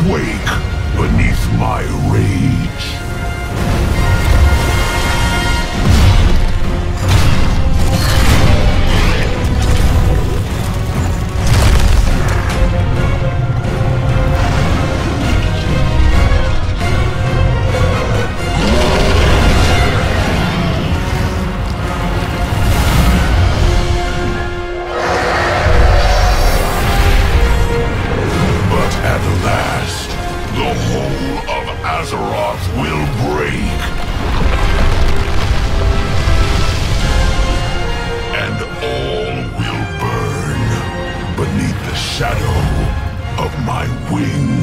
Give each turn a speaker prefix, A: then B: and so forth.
A: quake beneath my rage. Azeroth will break. And all will burn beneath the shadow of my wings.